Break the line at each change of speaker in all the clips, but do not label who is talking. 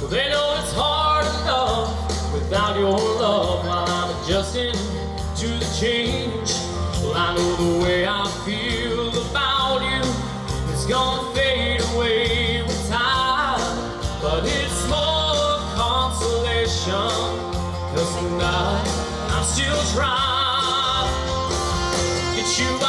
Well, they know it's hard enough without your love. While I'm adjusting to the change. Well, I know the way I feel about you. It's gonna fade away with time But it's more consolation Cause tonight I'm still trying Get you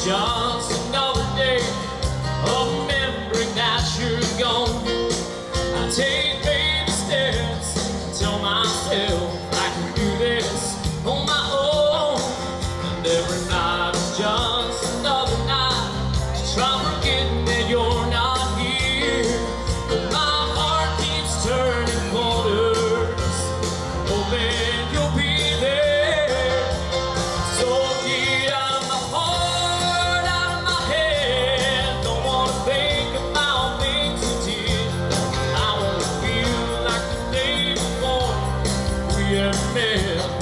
is just another day of remembering that you're gone. I take baby steps and tell you miss